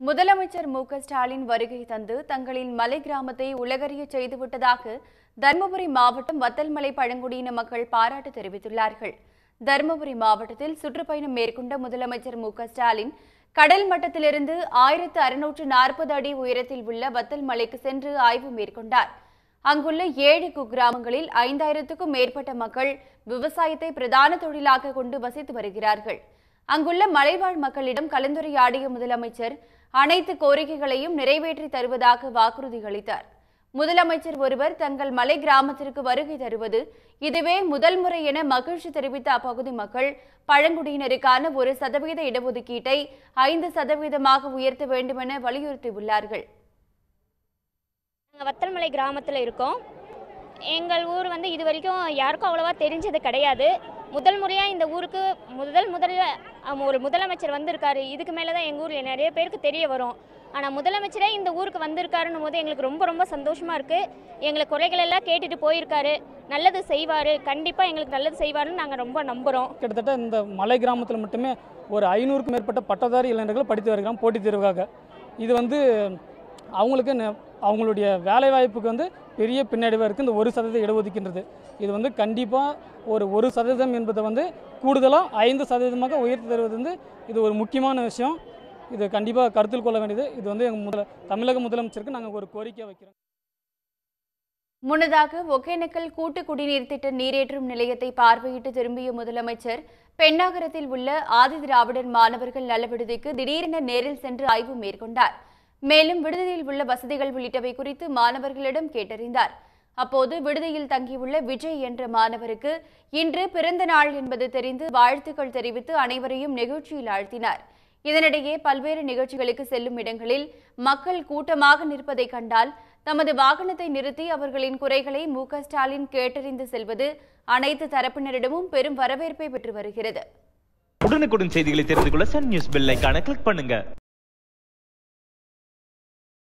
முதலமைச்சர் மு க ஸ்டாலின் வருகை தந்து தங்களின் மலை கிராமத்தை உலகறிய செய்துவிட்டதாக தருமபுரி மாவட்டம் வத்தல்மலை பழங்குடியின மக்கள் பாராட்டு தெரிவித்துள்ளார்கள். தருமபுரி மாவட்டத்தில் சுற்றுப்பயணம் மேற்கொண்ட முதலமைச்சர் மு க ஸ்டாலின் கடல் மட்டத்திலிருந்து ஆயிரத்து அறுநூற்று நாற்பது அடி உயரத்தில் உள்ள வத்தல் மலைக்கு சென்று ஆய்வு மேற்கொண்டார். அங்குள்ள ஏழு குக்கிராமங்களில் ஐந்தாயிரத்துக்கும் மேற்பட்ட மக்கள் விவசாயத்தை பிரதான தொழிலாக கொண்டு வசித்து வருகிறார்கள். அங்குள்ள மலைவாழ் மக்களிடம் கலந்துரையாடிய முதலமைச்சர் அனைத்து கோரிக்கைகளையும் நிறைவேற்றி தருவதாக வாக்குறுதி அளித்தார். முதலமைச்சர் ஒருவர் தங்கள் மலை கிராமத்திற்கு வருகை தருவது இதுவே முதல் முறை என மகிழ்ச்சி தெரிவித்த அப்பகுதி மக்கள் பழங்குடியினருக்கான ஒரு சதவீத இடஒதுக்கீட்டை ஐந்து சதவீதமாக உயர்த்த வேண்டுமென வலியுறுத்தியுள்ளார்கள். நாங்கள் வத்தல்மலை கிராமத்தில் இருக்கோம். எங்கள் ஊர் வந்து இது வரைக்கும் யாருக்கும் அவ்வளோவா தெரிஞ்சது கிடையாது. முதல் முறையாக இந்த ஊருக்கு முதல் முதல்ல ஒரு முதலமைச்சர் வந்திருக்காரு. இதுக்கு மேலே தான் எங்கள் ஊரில் நிறைய பேருக்கு தெரிய வரும். ஆனால் முதலமைச்சரே இந்த ஊருக்கு வந்திருக்காருன்னும் போது எங்களுக்கு ரொம்ப ரொம்ப சந்தோஷமாக இருக்குது எங்களை குறைகள் எல்லாம் கேட்டுட்டு போயிருக்காரு. நல்லது செய்வார். கண்டிப்பாக எங்களுக்கு நல்லது செய்வாருன்னு நாங்கள் ரொம்ப நம்புகிறோம் கிட்டத்தட்ட இந்த மலை கிராமத்தில் மட்டுமே ஒரு ஐநூறுக்கும் மேற்பட்ட பட்டதாரி இளைஞர்கள் படித்து வருகிறாங்க போட்டித் தேர்வுக்காக. இது வந்து அவங்களுக்கு ந- அவங்களுடைய வேலைவாய்ப்புக்கு வந்து பெரிய பின்னடைவாக இருக்குது இந்த ஒரு சதவீதம் இடஒதுக்கின்றது. இது வந்து கண்டிப்பாக ஒரு ஒரு சதவீதம் என்பதை வந்து கூடுதலாக ஐந்து சதவீதமாக உயர்த்தி தருவது வந்து இது ஒரு முக்கியமான விஷயம். இது கண்டிப்பாக கருத்தில் கொள்ள வேண்டியது. இது வந்து எங்கள் முதல தமிழக முதலமைச்சருக்கு நாங்கள் ஒரு கோரிக்கை வைக்கிறோம். முன்னதாக ஒகேனக்கல் கூட்டு குடிநீர் திட்ட நீரேற்றும் நிலையத்தை பார்வையிட்டு திரும்பிய முதலமைச்சர் பெண்ணாகரத்தில் உள்ள ஆதி திராவிடர் மாணவர்கள் நலவிடுதிக்கு திடீரென நேரில் சென்று ஆய்வு மேற்கொண்டார். மேலும் விடுதியில் உள்ள வசதிகள் உள்ளிட்டவை குறித்து மாணவர்களிடம் கேட்டறிந்தார். அப்போது விடுதியில் தங்கியுள்ள விஜய் என்ற மாணவருக்கு இன்று பிறந்த நாள் என்பது தெரிந்து வாழ்த்துக்கள் தெரிவித்து அனைவரையும் நெகிழ்ச்சியில் ஆழ்த்தினார். இதனிடையே பல்வேறு நிகழ்ச்சிகளுக்கு செல்லும் இடங்களில் மக்கள் கூட்டமாக நிற்பதை கண்டால் தமது வாகனத்தை நிறுத்தி அவர்களின் குறைகளை மு ஸ்டாலின் கேட்டறிந்து செல்வது அனைத்து தரப்பினரிடமும் பெரும் வரவேற்பை பெற்று வருகிறது. உடனுக்குடன் செய்திகளை தெரிந்து கொள்ள சன் நியூஸ் பெல் கிளிக் பண்ணுங்க.